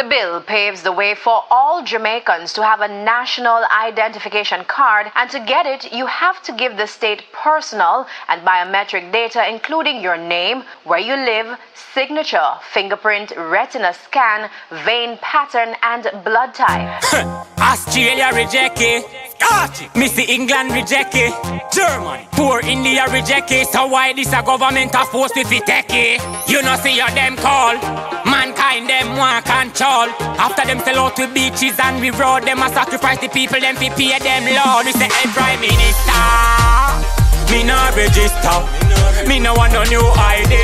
The bill paves the way for all Jamaicans to have a national identification card, and to get it, you have to give the state personal and biometric data, including your name, where you live, signature, fingerprint, retina scan, vein pattern, and blood type. Australia reject it. Missy England reject it. Germany. Poor India reject. So why this a government a force if it take it? You know see your them call. Mankind them want control. After them sell out to beaches and we road them a sacrifice the people them fi pay them Lord. We say hey Prime Minister. Me no register. Me no want no new ID.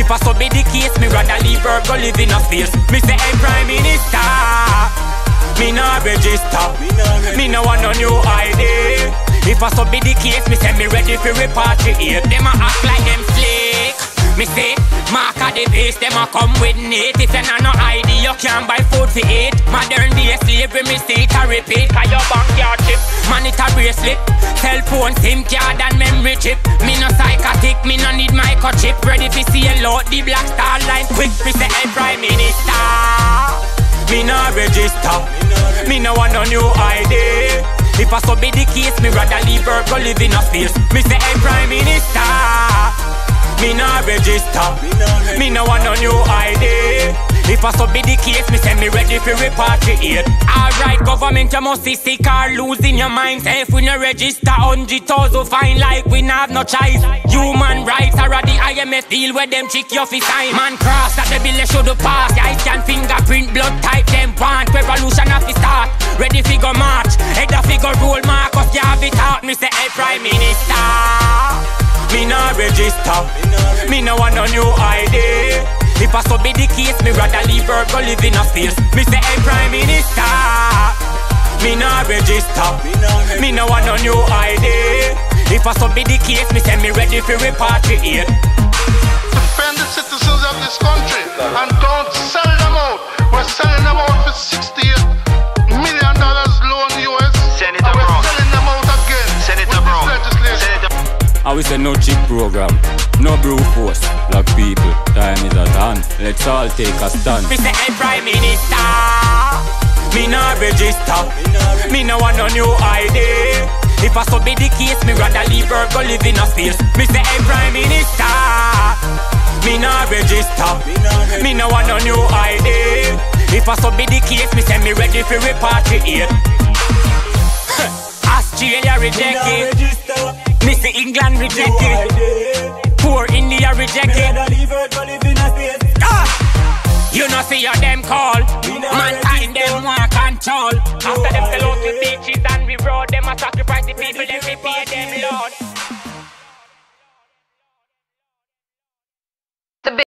If I so be the case, me rather leave her go live in a space. Me say hey Prime Minister. Me no register. Me no want no new ID. If I so be the case, me say me ready for repatriate. Them a act mark of the base, them a come with it. If you no ID, you can't buy food for eat. Modern day slavery, me it a repeat. Cause your backyard chip, a bracelet. Cell phone, SIM card and memory chip. Me no psychotic, me no need microchip. Ready to see a lot the black star line quick. Me say, hey prime minister. Me no register. Me no want no new ID. If I so be the case, me rather leave her go live in a space. Me say, hey prime minister. Register. Me no want no new ID. If I be the case, me say me ready for repatriate. Alright, government, you must see sick or losing your mind. Say if we no register, hundred thousand fine like we no have no choice. Human rights are the IMF deal where them chick you fi sign. Man cross that the bill should pass. Eyes can fingerprint blood type them want. Revolution have to start. Ready fi go register. Me no want no new ID. If I so be the case, me rather leave her go live in a space. Me say, hey prime minister. Me no register. Me no want no new ID. If I so be the case, me say me ready for repatriate. defend the citizens of this say no cheap program, no brute force. Like people, time is at hand. Let's all take a stand. Hey prime minister. Me no register. Me no want no new ID. If I so be the case, me rather leave her go live in a space. Say, prime minister. Me no register. Me no want no new ID. If I so be the case, me say me ready for repatriate. Australia reject it. England reject it. Poor India reject it. You know see how them call. Mankind them want control. After them sell out to beaches and we road them a sacrifice the people.